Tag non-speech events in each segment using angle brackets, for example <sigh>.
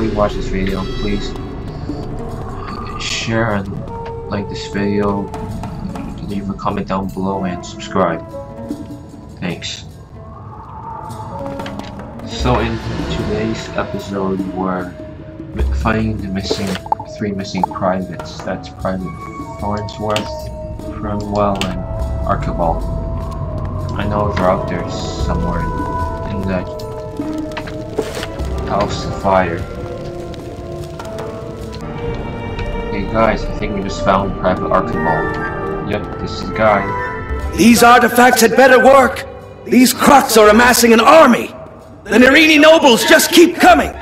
before you watch this video, please share and like this video, leave a comment down below, and subscribe. Thanks. So in today's episode, we're finding the missing three missing privates. That's Private Farnsworth, Cromwell, and Archibald. I know they're out there somewhere in that house of fire. Guys, I think we just found Private Archibald. Yep, this is the guy. These artifacts had better work! These crocs are amassing an army! The Narini nobles just keep coming!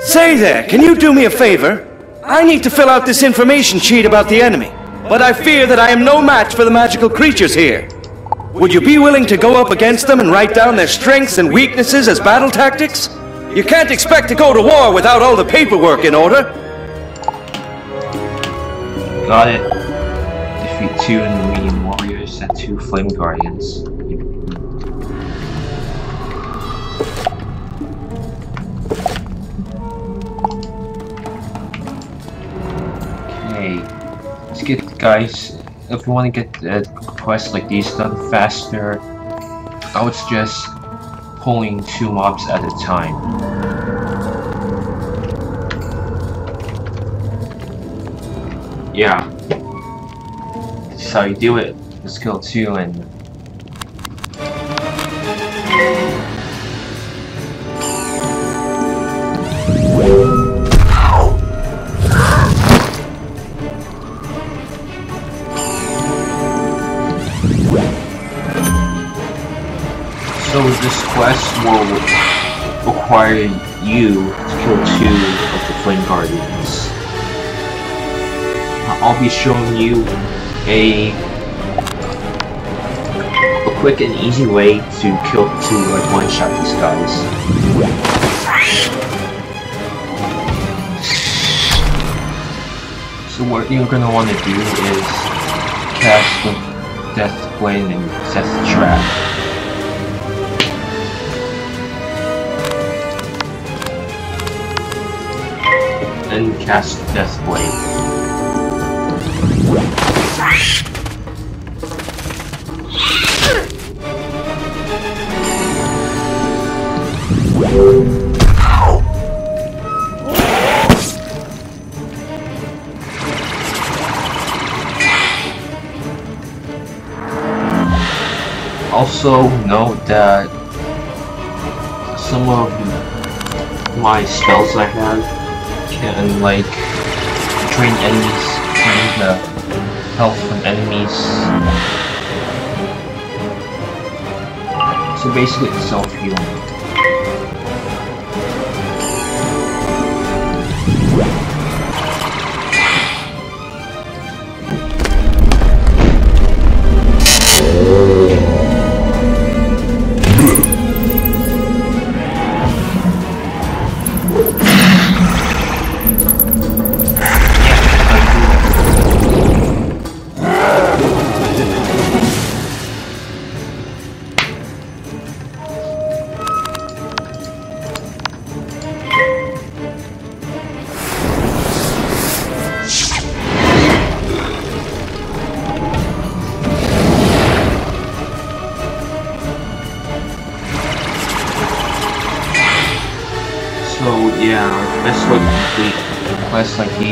Say there, can you do me a favor? I need to fill out this information sheet about the enemy, but I fear that I am no match for the magical creatures here. Would you be willing to go up against them and write down their strengths and weaknesses as battle tactics? You can't expect to go to war without all the paperwork in order. Got it. Defeat two Narini warriors and two flame guardians. Okay, let's get guys. If you want to get uh, quests like these done faster, I would suggest pulling two mobs at a time. Yeah. That's how you do it. Let's kill two and So this quest will require you to kill two of the Flame Guardians. I'll be showing you a, a quick and easy way to kill to like one shot these guys. So what you're gonna want to do is cast the Death Blade and set the trap. and cast Death Blade. Also note that some of my spells I have can like drain enemies, drain the health from enemies. So basically it's self-healing.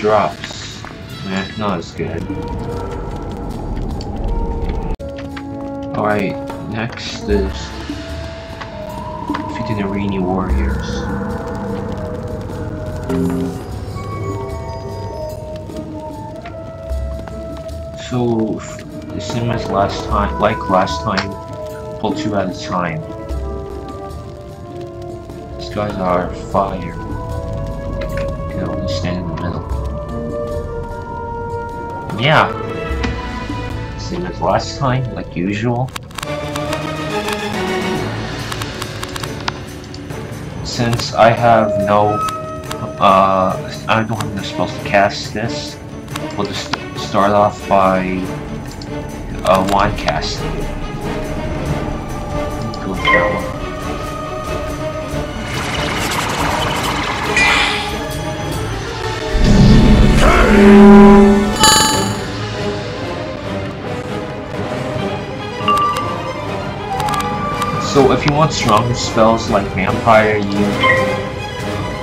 drops. Eh, not as good. Alright, next is defeating the Warriors. So, the same as last time, like last time, pull two at a time. These guys are fire. Yeah. Same as last time, like usual. Since I have no, uh, I don't have the spells to cast this, we'll just start off by uh, wand casting. Go with that one. So if you want stronger spells like vampire, you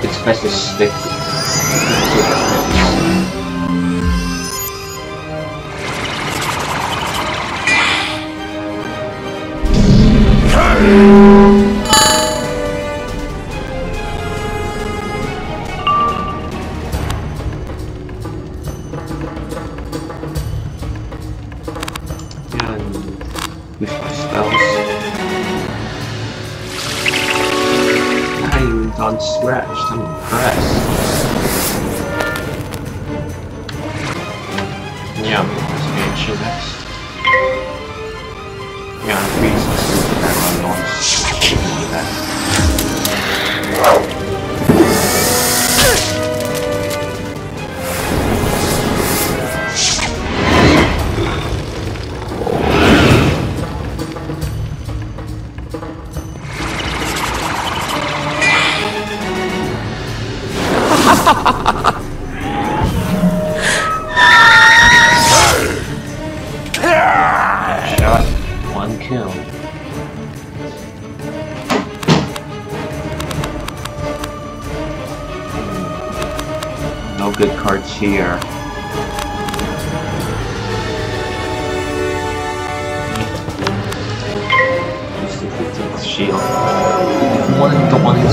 it's best to stick shield. You wanted the one in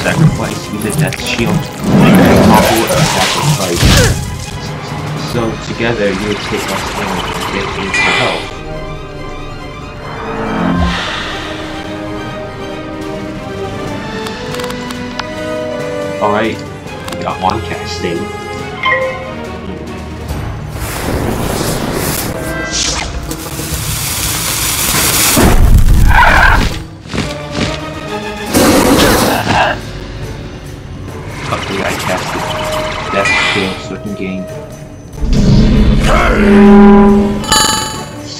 sacrifice, use a death shield. Combo with a. So together you would take less damage and get 8 health. Alright, we got one casting.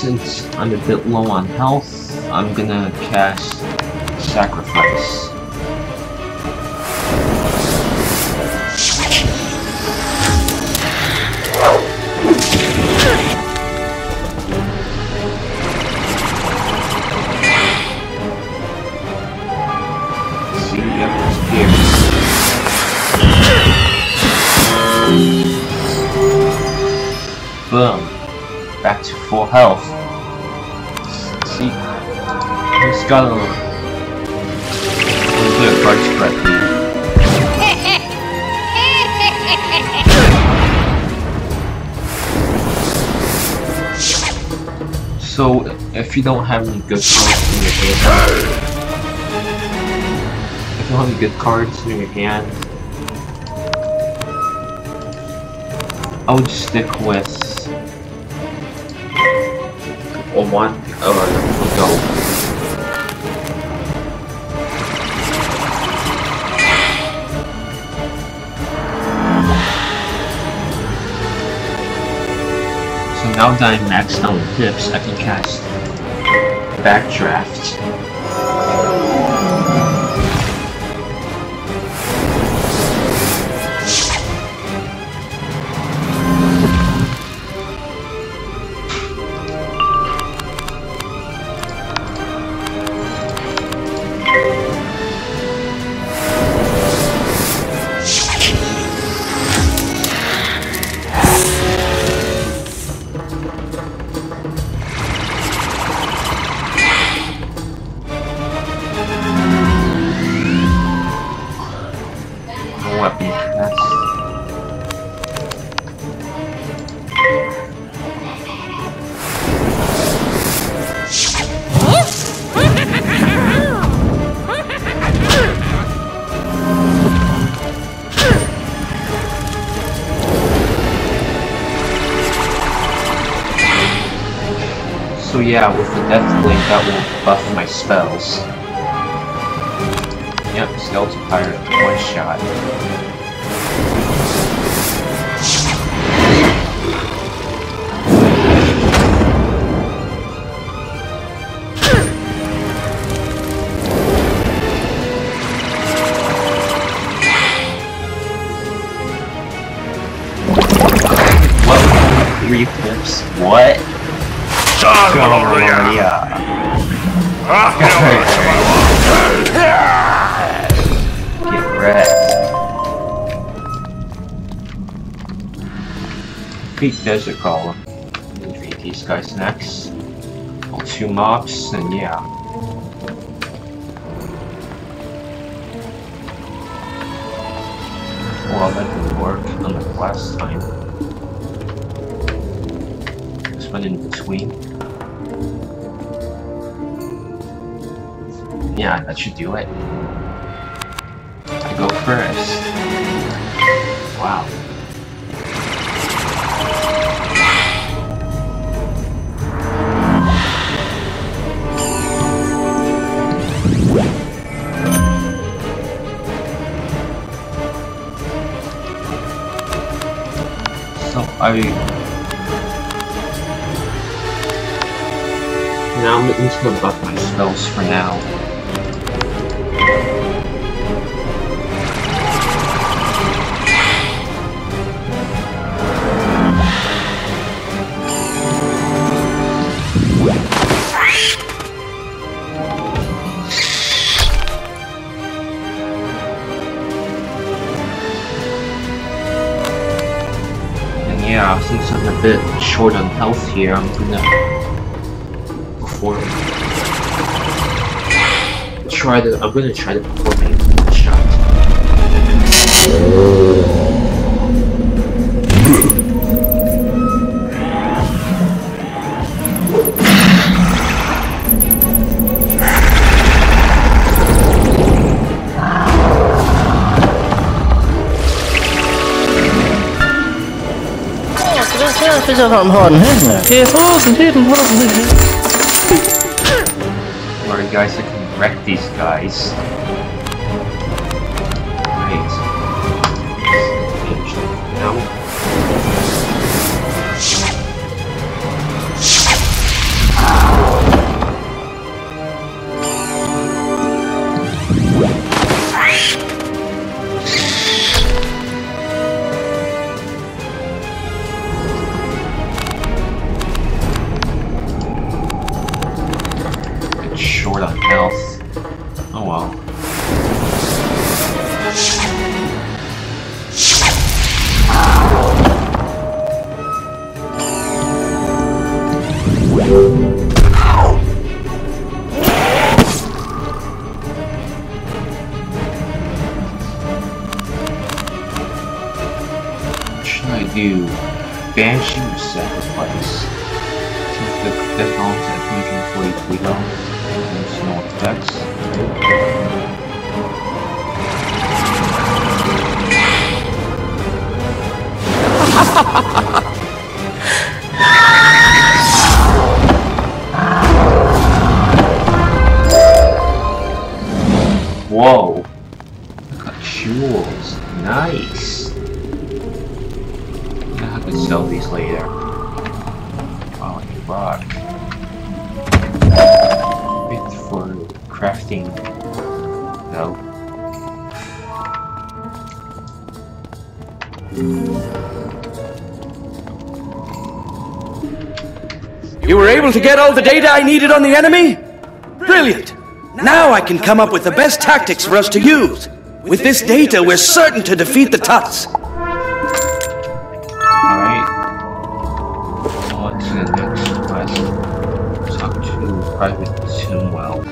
Since I'm a bit low on health, I'm gonna cast Sacrifice. Boom. Back to full health. See, he's got a little card spread here. So, if you don't have any good cards in your hand, if you don't have any good cards in your hand, I would stick with or a go. So now that I'm maxed out with pips, I can cast Backdraft. That will buff my spells. Yep, Skeleton Pirate, one shot. What? Three flips? What? Gloria. Get wrecked. Defeat Desert Golem. Defeat these guys next. Kill two mobs, and yeah. Well, that didn't work on the last time. This one in between. Yeah, that should do it. I go first. Wow. So I now I'm gonna buff my spells for now. Yeah, since I'm a bit short on health here, I'm gonna before try to I'm gonna try to perform a shot. För så fan har den här. Det är så tiden har den här. Alright guys, I can wreck these guys. Get all the data I needed on the enemy? Brilliant! Now I can come up with the best tactics for us to use. With this data, we're certain to defeat the Tuts. Private Toonwell.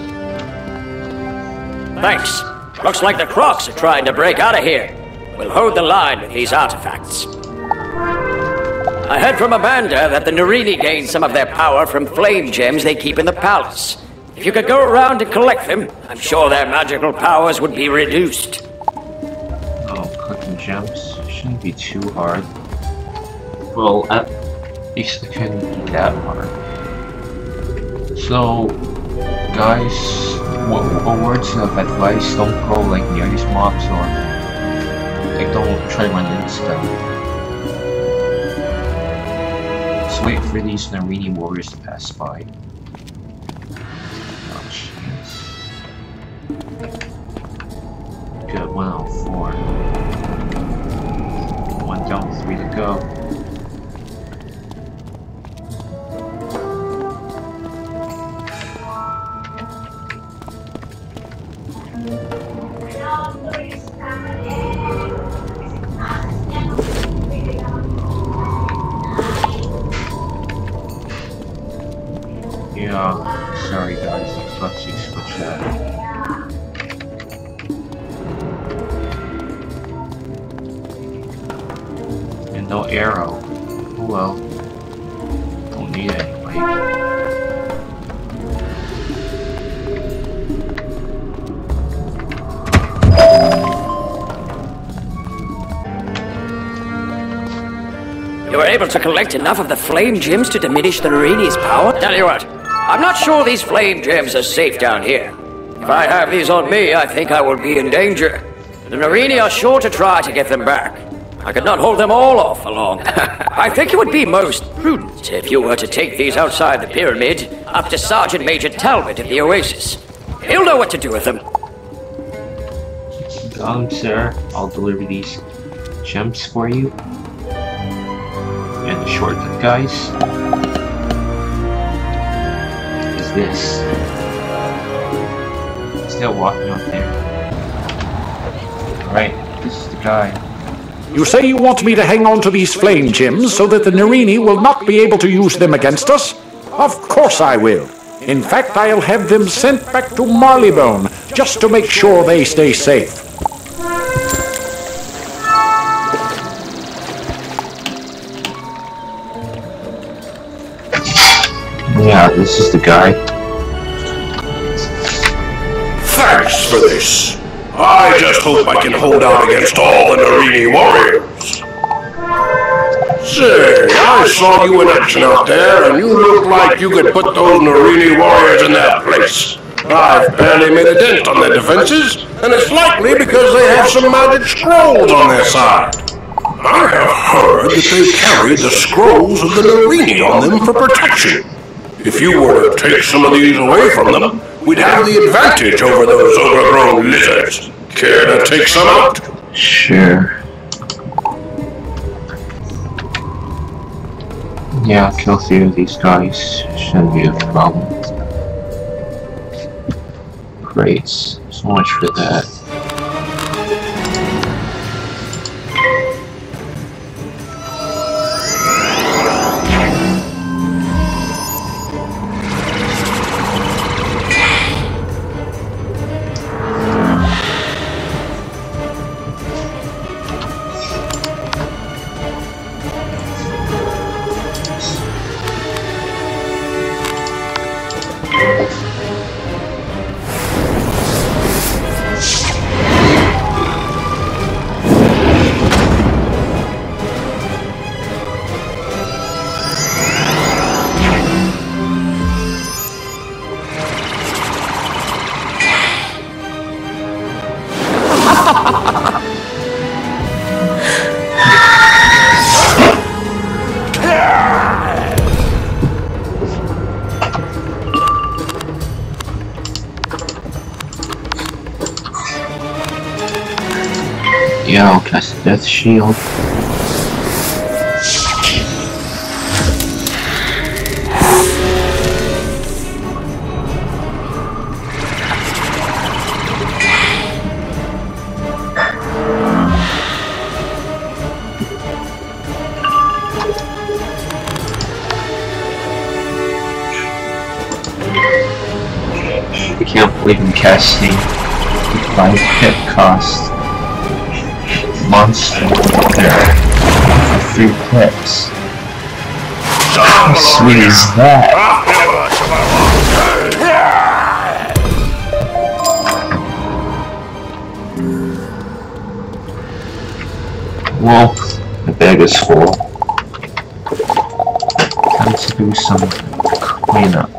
Thanks. Looks like the Crocs are trying to break out of here. We'll hold the line with these artifacts. I heard from Amanda that the Narini gained some of their power from flame gems they keep in the palace. If you could go around and collect them, I'm sure their magical powers would be reduced. Oh, collecting gems shouldn't be too hard. Well, at least it couldn't be that hard. So, guys, words of advice? Don't go like near these mobs or like don't try into them. Wait for these Narini warriors uh, to pass by. Oh, jeez. Good, 104. One down, three to go. To collect enough of the flame gems to diminish the Narini's power? Tell you what, I'm not sure these flame gems are safe down here. If I have these on me, I think I will be in danger. The Narini are sure to try to get them back. I could not hold them all off for long. <laughs> I think it would be most prudent if you were to take these outside the pyramid up to Sergeant Major Talbot at the Oasis. He'll know what to do with them. Um, sir, I'll deliver these gems for you. Shortcut, guys, is this. Still walking up there. Alright, this is the guy. You say you want me to hang on to these flame gems so that the Narini will not be able to use them against us? Of course I will. In fact, I'll have them sent back to Marleybone just to make sure they stay safe. Yeah, this is the guy. Thanks for this. I just hope I can hold out against all the Narini warriors. Say, I saw you in action out there, and you looked like you could put those Narini warriors in their place. I've barely made a dent on their defenses, and it's likely because they have some magic scrolls on their side. I have heard that they carry the scrolls of the Narini on them for protection. If you were to take some of these away from them, we'd have the advantage over those overgrown lizards. Care to take some out? Sure. Yeah, I'll kill three of these guys. Shouldn't be a problem. Great. So much for that. Death Shield. I can't believe I'm casting 5 hit cost monster there for 3 clicks. How sweet is that? Well, the bag is full. Time to do some cleanups.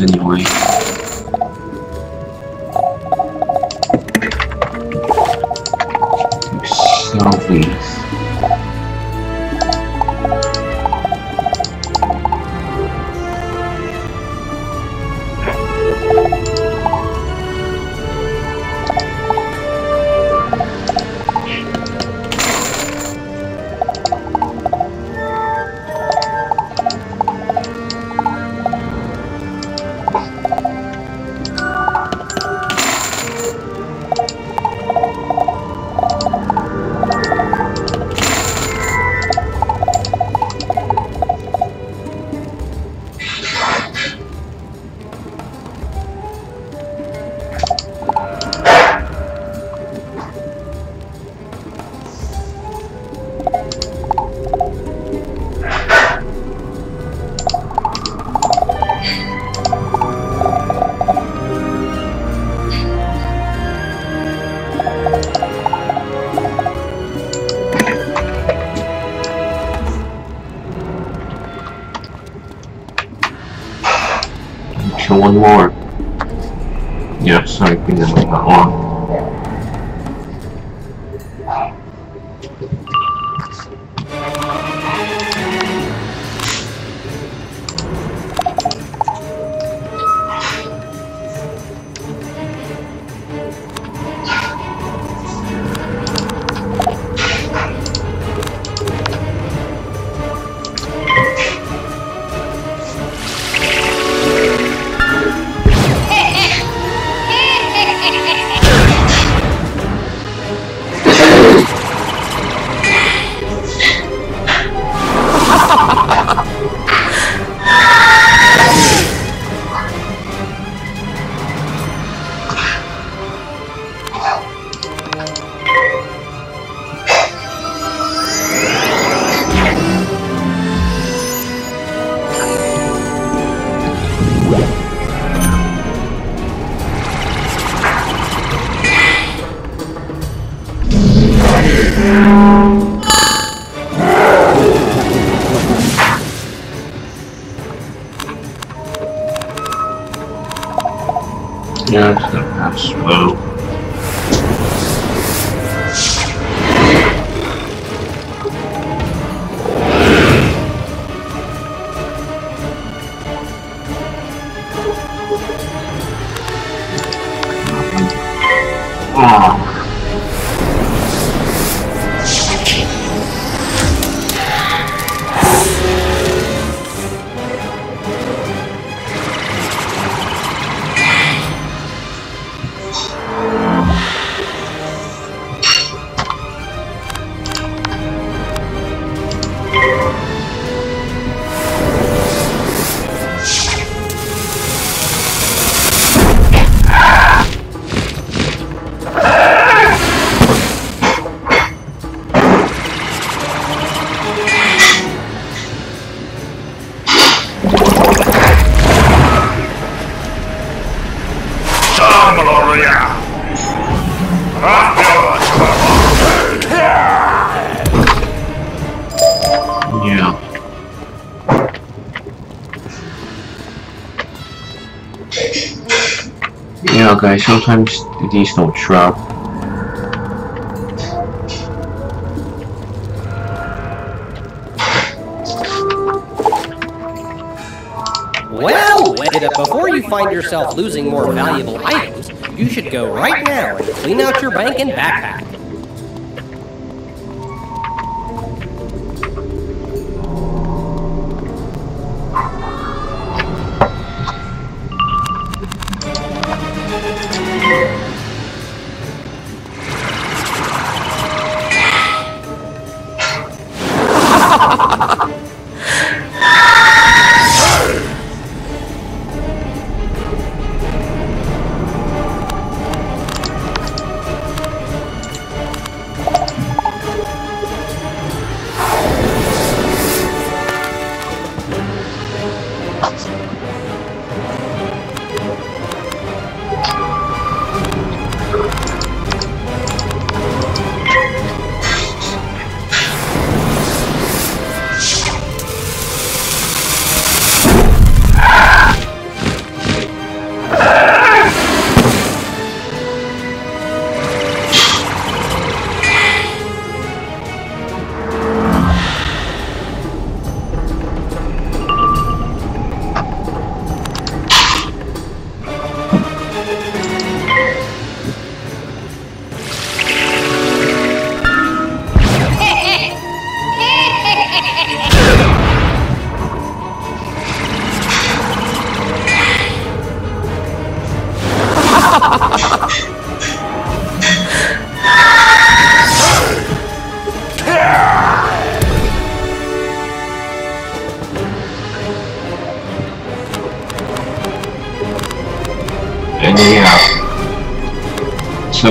Anyway. One more. Yes, Yeah, sorry, been that long. Yeah, guys, sometimes these don't drop. Well. Before you find yourself losing more valuable items, you should go right now and clean out your bank and backpack.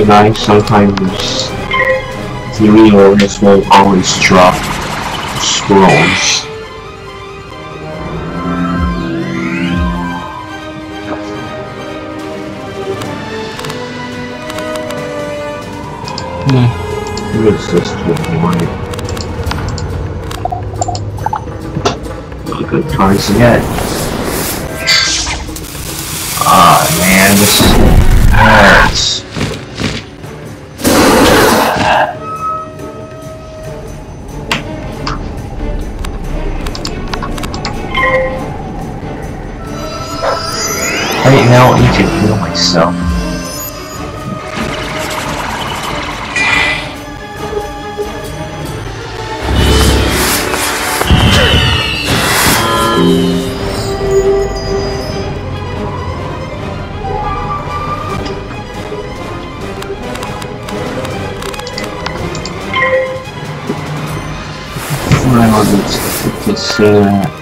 So sometimes the reorders will always drop scrolls. Hmm. What is this anyway? Not good cards get. Ah man, this hurts. Right now, I need to heal myself. Let's this uh, You took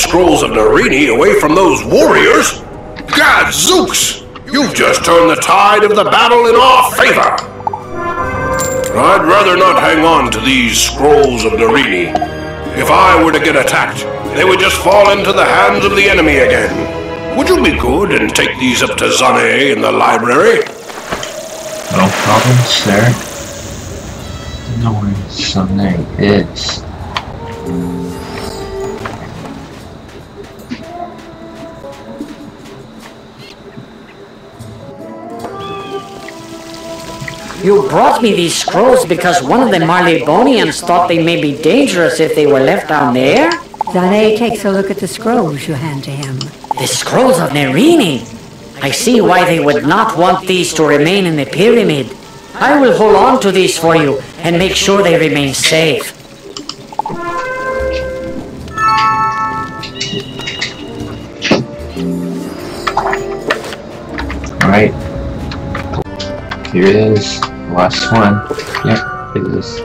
scrolls of Narini away from those warriors? Gadzooks! You've just turned the tide of the battle in our favor! I'd rather not hang on to these scrolls of Narini. If I were to get attacked, they would just fall into the hands of the enemy again. Would you be good and take these up to Zane in the library? No problem, sir. Know where Sunday is. You brought me these scrolls because one of the Marleybonians thought they may be dangerous if they were left down there? Zane takes a look at the scrolls you hand to him. The scrolls of Nerini. I see why they would not want these to remain in the pyramid. I will hold on to these for you and make sure they remain safe. Alright. Here it is. Last one. Yep, it is.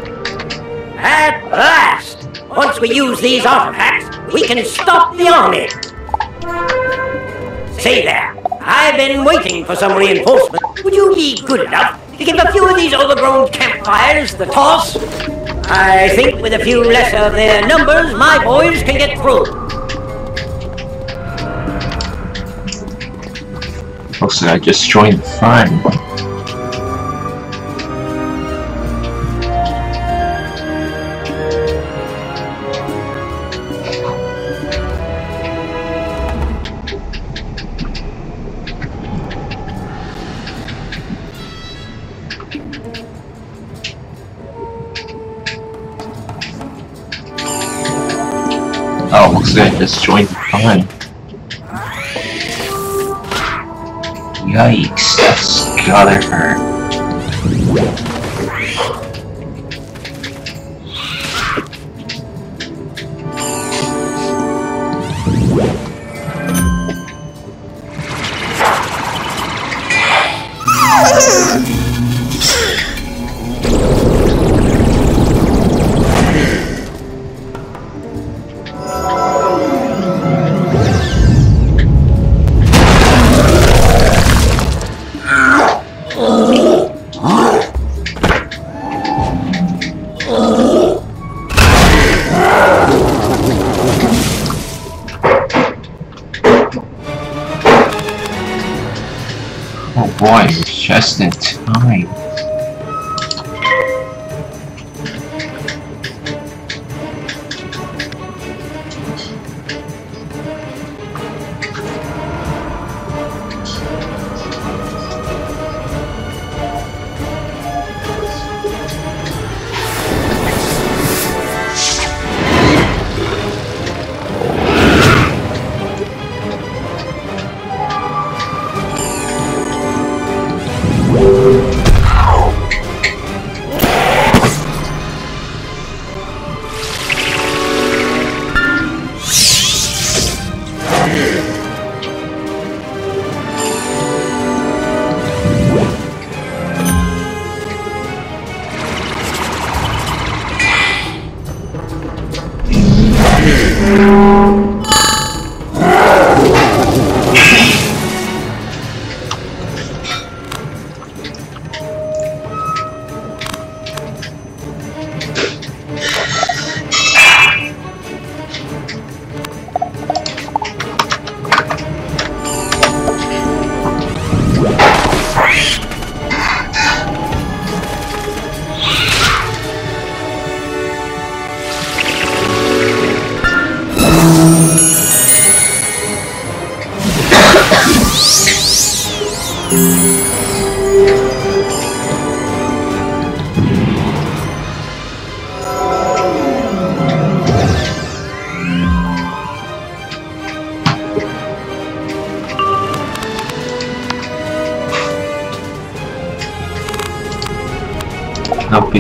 At last! Once we use these artifacts, we can stop the army! Say there, I've been waiting for some reinforcement. Would you be good enough to give a few of these overgrown campfires the toss? I think with a few less of their numbers, my boys can get through. Looks like I just joined the fun. Just joined the fun. Yikes, that's gotta hurt. Oh boy, it's just in time.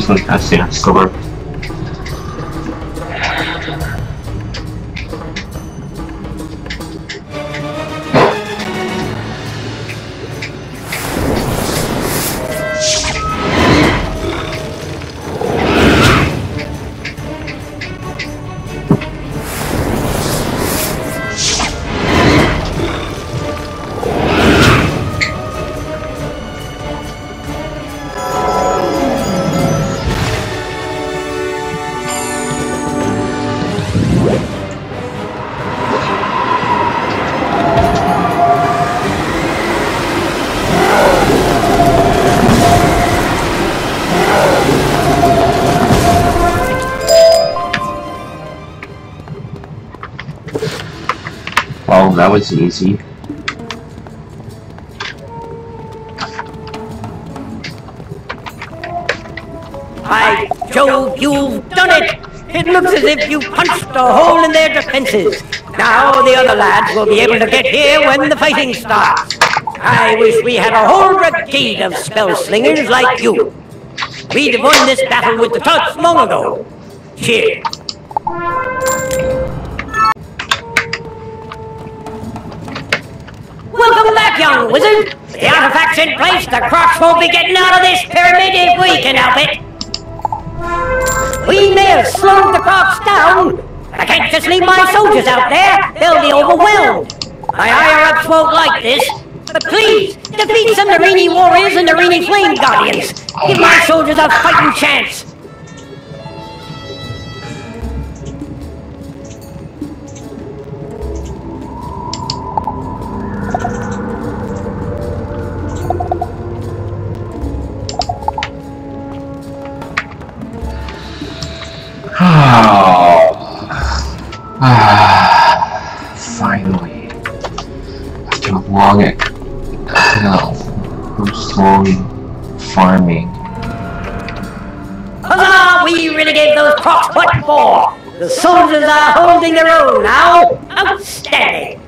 Hope he's like a was easy. By Jove, you've done it! It looks as if you punched a hole in their defenses. Now the other lads will be able to get here when the fighting starts. I wish we had a whole brigade of spell slingers like you. We'd have won this battle with the Tuts long ago. Cheers. Wizard. The artifact's in place. The Kroks won't be getting out of this pyramid if we can help it. We may have slowed the Kroks down. but I can't just leave my soldiers out there. They'll be overwhelmed. My higher-ups won't like this. But please, defeat some Narini warriors and Narini flame guardians. Give my soldiers a fighting chance. The are holding their own now. Outstanding.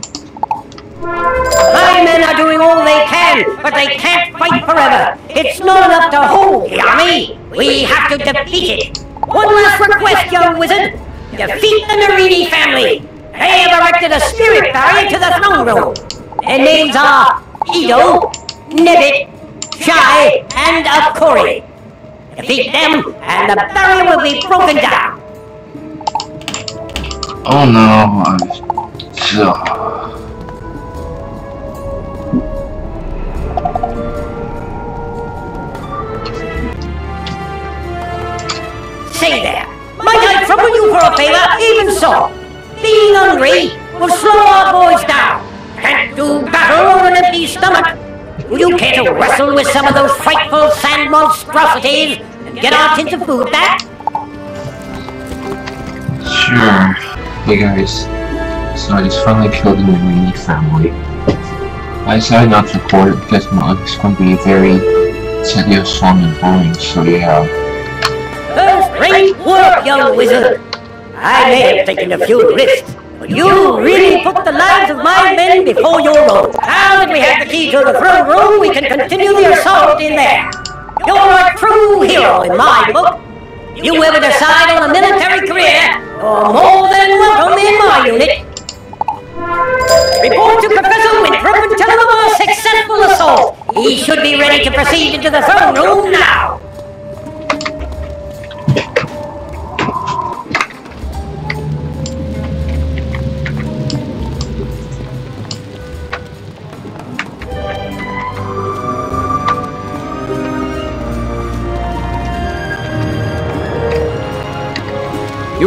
My men are doing all they can, but they can't fight forever. It's not enough to hold the army. We have to defeat it. One last request, young wizard. Defeat the Narini family. They have erected a spirit barrier to the throne room. Their names are Edo, Nebbit, Shai, and Akori. Defeat them, and the barrier will be broken down. Oh no, I... Ugh. Say there, might I trouble you for a favor? Even so, being hungry will slow our boys down. Can't do battle on an empty stomach. Would you care to wrestle with some of those frightful sand monstrosities and get our tins of food back? Sure. Hey guys, so I just finally killed the Narini family. I decided not to record it because my know, it's going to be very tedious, long, and boring, so yeah. First great work, young wizard! I may have taken a few risks, but you really put the lives of my men before your own. Now that we have the key to the throne room, we can continue the assault in there. You're a true hero in my book. You ever decide on a military career, you're more than welcome in my unit. Report to Professor Winthrop and tell him of our successful assault. He should be ready to proceed into the throne room now.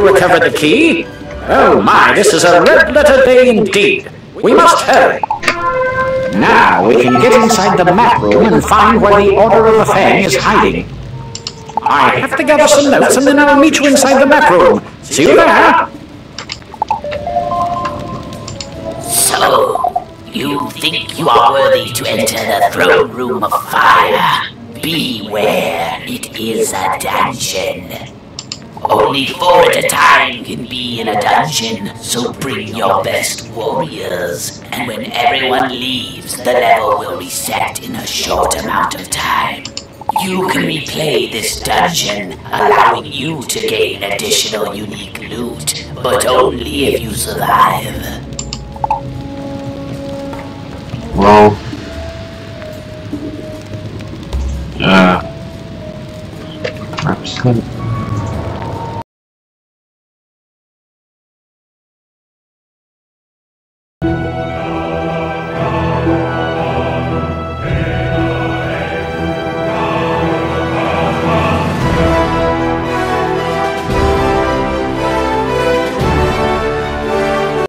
You recovered the key? Oh my, this is a red letter day indeed. We must hurry. Now we can get inside the map room and find where the Order of the Fang is hiding. I have to gather some notes and then I'll meet you inside the map room. See you there. So, you think you are worthy to enter the throne room of fire? Beware, it is a dungeon. Only four at a time can be in a dungeon, so bring your best warriors. And when everyone leaves, the level will reset in a short amount of time. You can replay this dungeon, allowing you to gain additional unique loot, but only if you survive. Well, uh, I'm